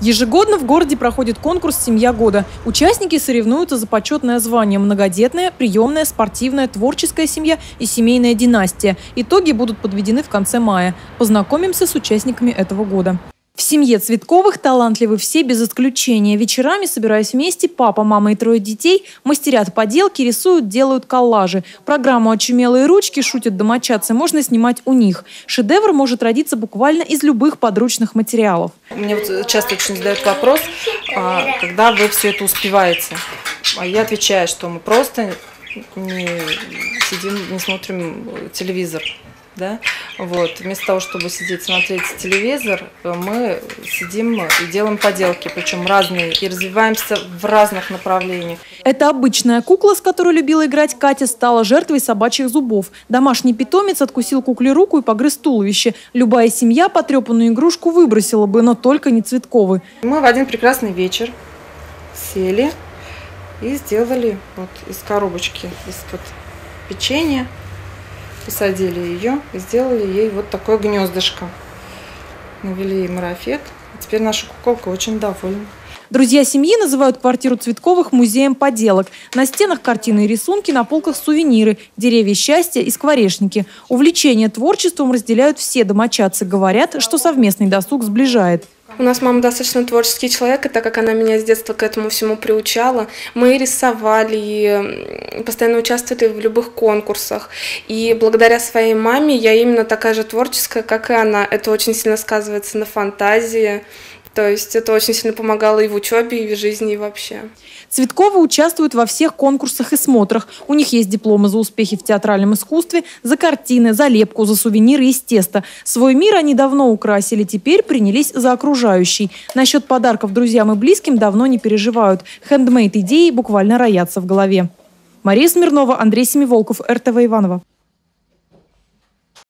Ежегодно в городе проходит конкурс «Семья года». Участники соревнуются за почетное звание «Многодетная», «Приемная», «Спортивная», «Творческая семья» и «Семейная династия». Итоги будут подведены в конце мая. Познакомимся с участниками этого года. Семье Цветковых талантливы все без исключения. Вечерами, собираясь вместе, папа, мама и трое детей мастерят поделки, рисуют, делают коллажи. Программу «Очумелые ручки» шутят домочадцы, можно снимать у них. Шедевр может родиться буквально из любых подручных материалов. Мне вот часто очень задают вопрос, а, когда вы все это успеваете. А я отвечаю, что мы просто не сидим, не смотрим телевизор да, вот, вместо того, чтобы сидеть смотреть телевизор, мы сидим и делаем поделки, причем разные, и развиваемся в разных направлениях. Это обычная кукла, с которой любила играть Катя, стала жертвой собачьих зубов. Домашний питомец откусил кукле руку и погрыз туловище. Любая семья потрепанную игрушку выбросила бы, но только не Цветковы. Мы в один прекрасный вечер сели и сделали вот из коробочки из-под печенья посадили ее и сделали ей вот такое гнездышко. Навели ей марафет. Теперь наша куколка очень довольна. Друзья семьи называют квартиру Цветковых музеем поделок. На стенах картины и рисунки, на полках сувениры, деревья счастья и скворечники. Увлечение творчеством разделяют все домочадцы. Говорят, что совместный досуг сближает. У нас мама достаточно творческий человек, и так как она меня с детства к этому всему приучала, мы рисовали, и постоянно участвовали в любых конкурсах. И благодаря своей маме я именно такая же творческая, как и она. Это очень сильно сказывается на фантазии, то есть это очень сильно помогало и в учебе, и в жизни, и вообще. Цветковы участвуют во всех конкурсах и смотрах. У них есть дипломы за успехи в театральном искусстве, за картины, за лепку, за сувениры из теста. Свой мир они давно украсили, теперь принялись за окружающий. Насчет подарков друзьям и близким давно не переживают. Хендмейд идеи буквально роятся в голове. Мария Смирнова, Андрей Семиволков, РТВ Иванова.